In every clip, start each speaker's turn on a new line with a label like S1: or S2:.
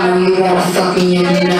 S1: Hallelujah, fucking end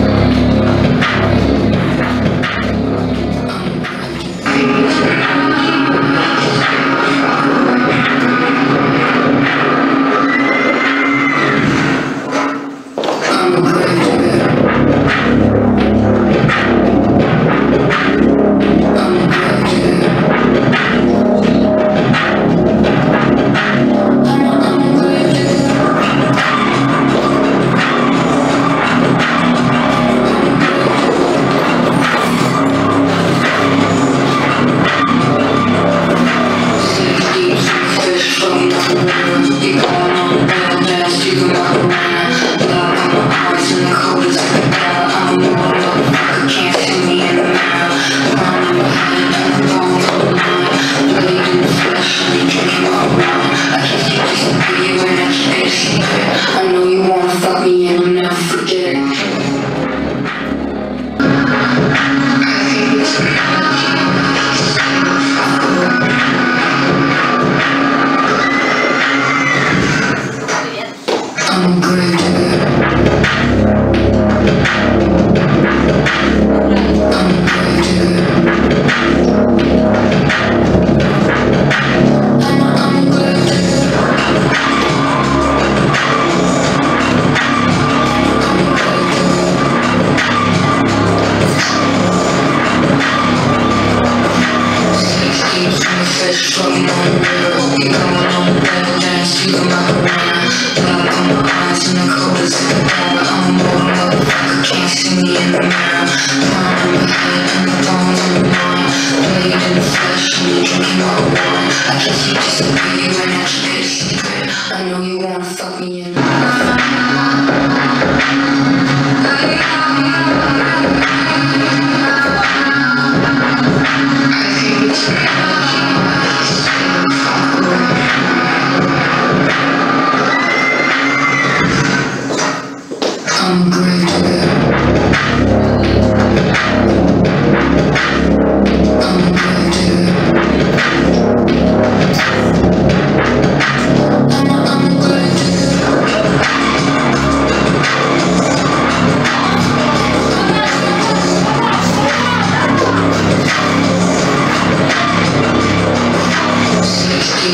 S1: you my on I'm can't see me in the mirror in the bones in the flesh and you're you I I know you wanna fuck me in I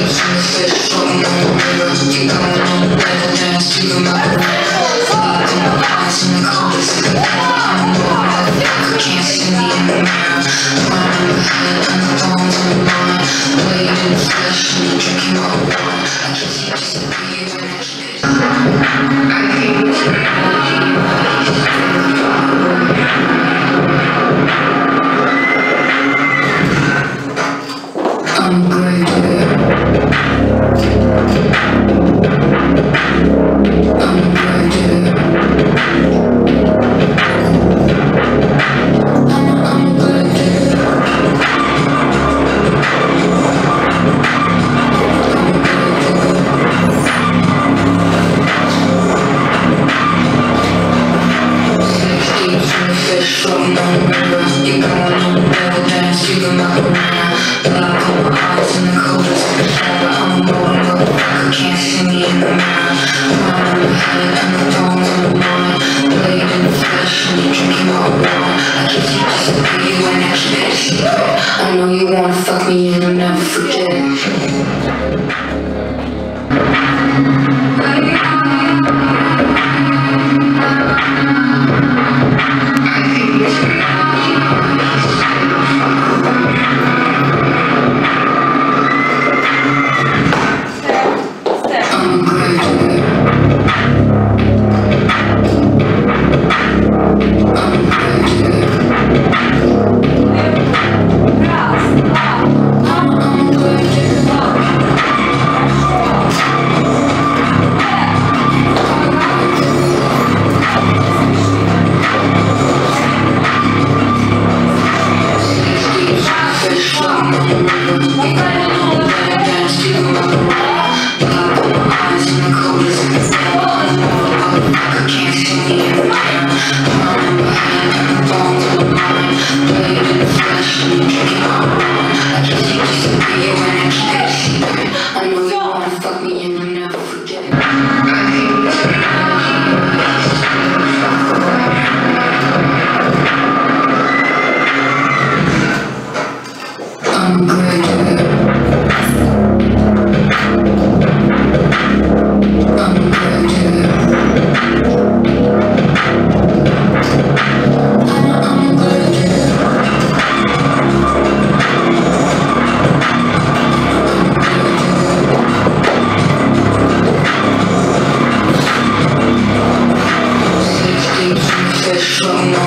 S1: Slow mo,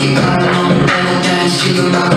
S1: you got it on, better dance, you the